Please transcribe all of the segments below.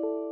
Thank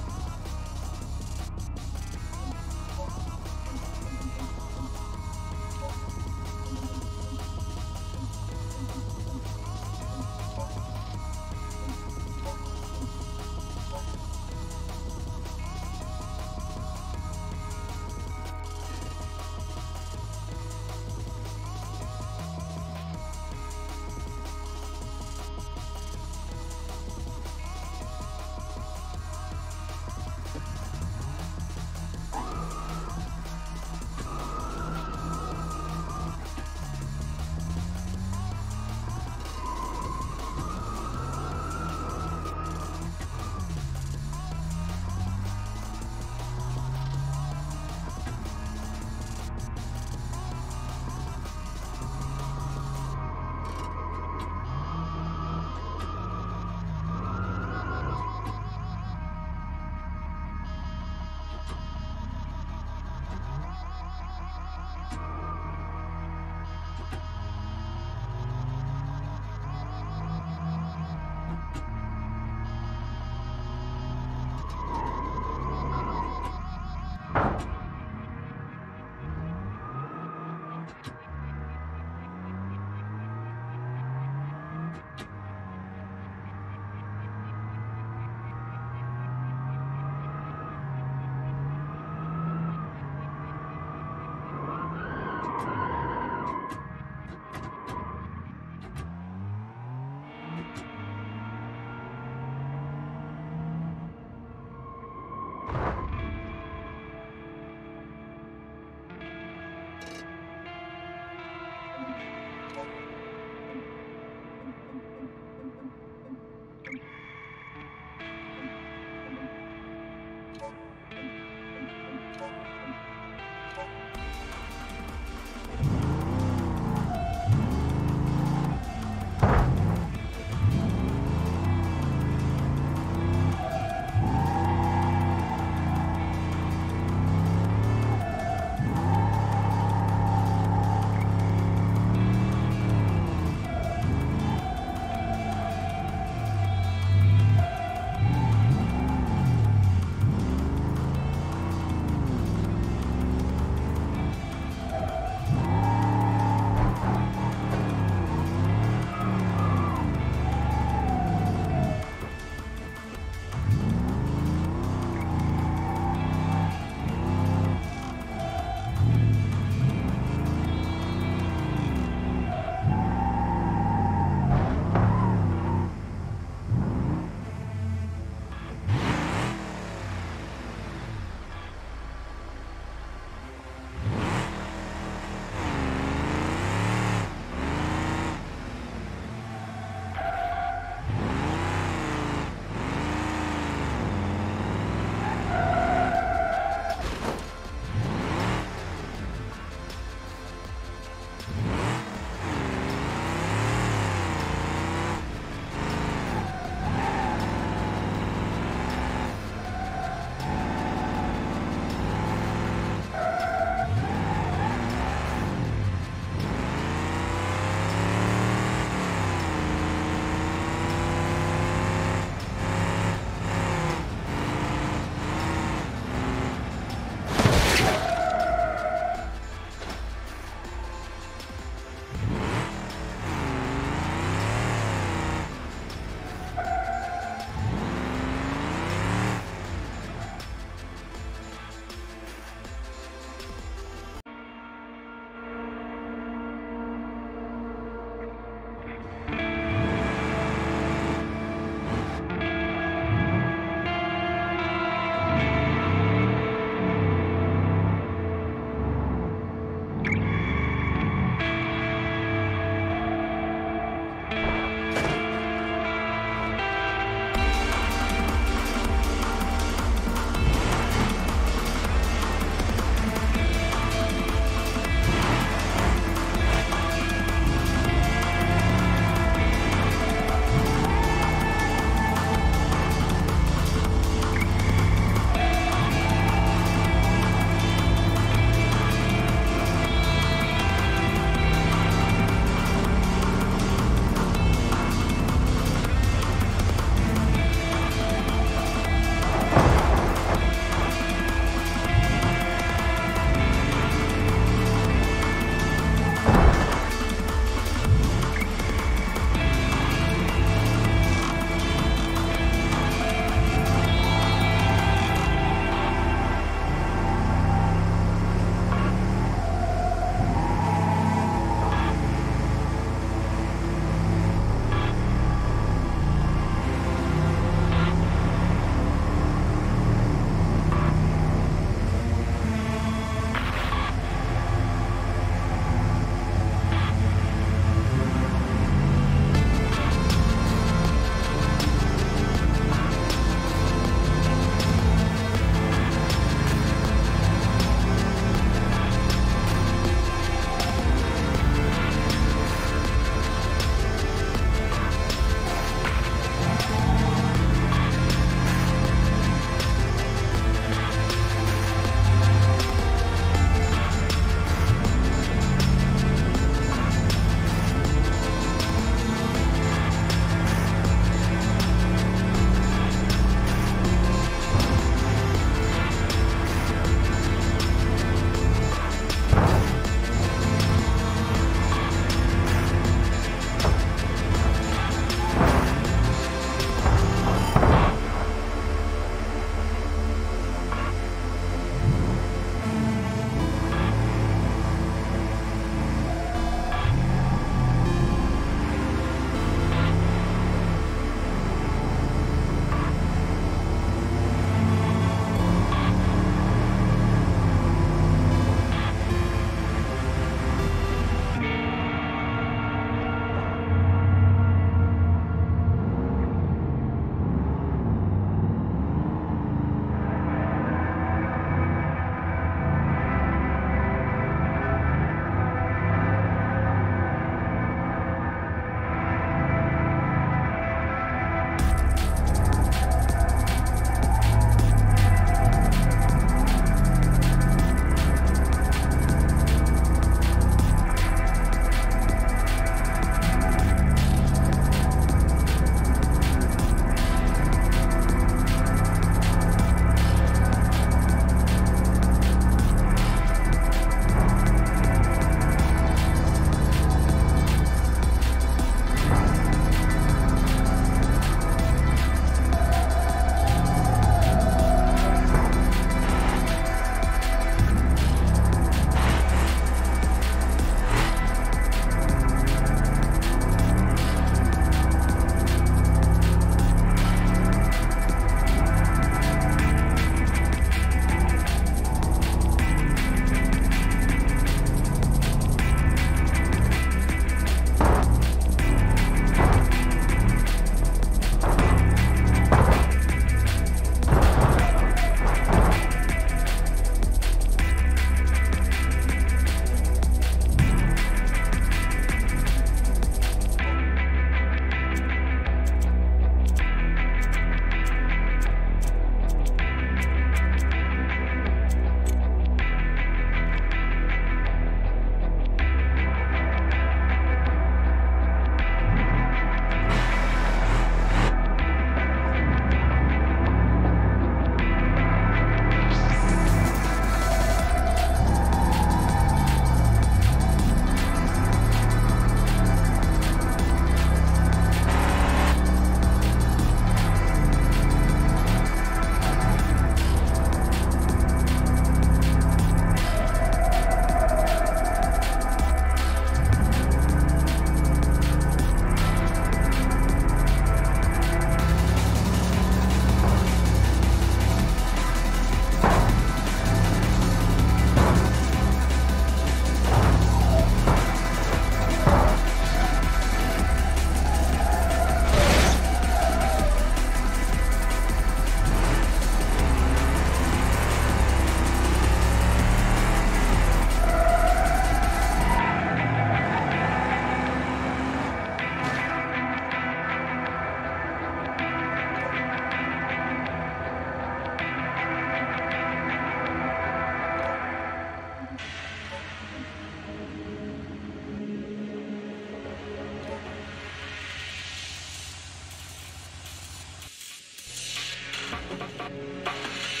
あっ。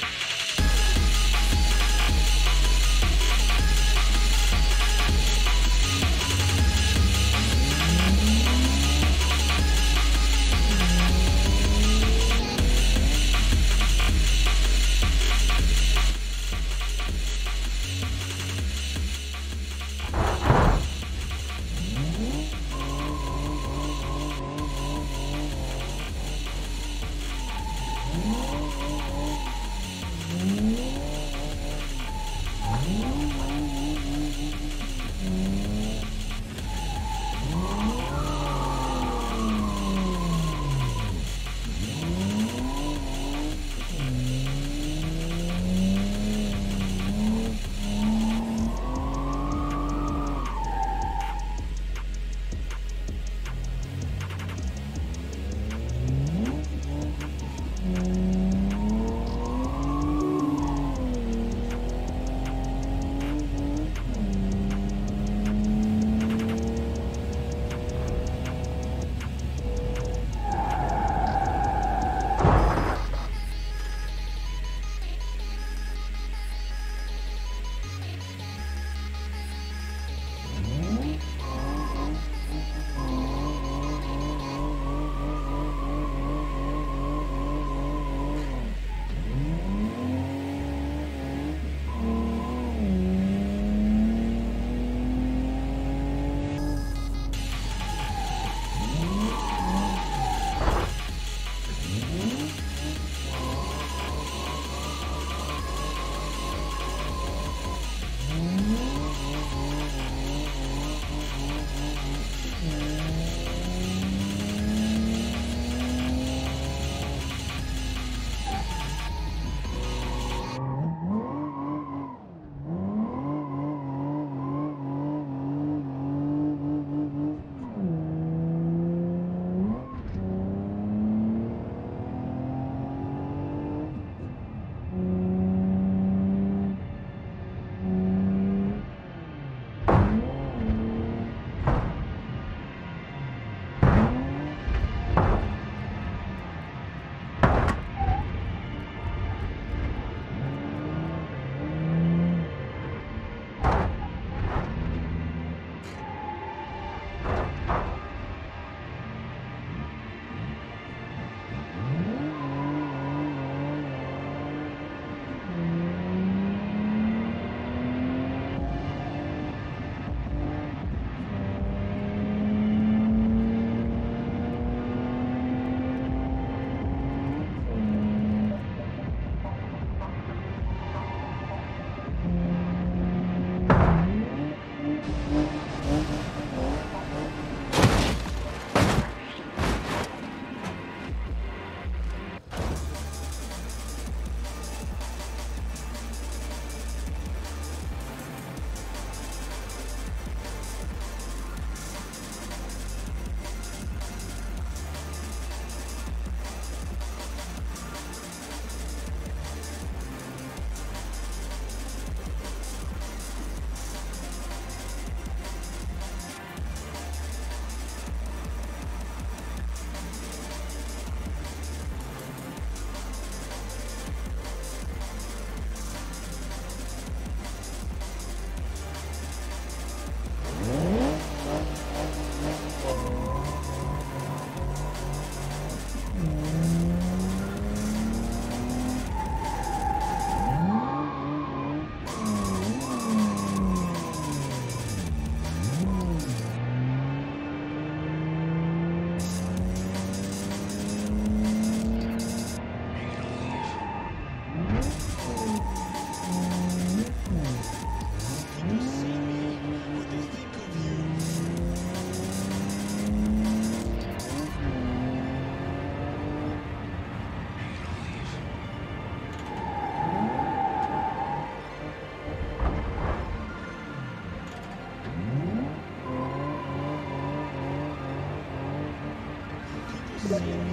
You.